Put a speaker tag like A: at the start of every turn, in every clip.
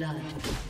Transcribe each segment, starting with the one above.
A: Blood.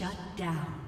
A: Shut down.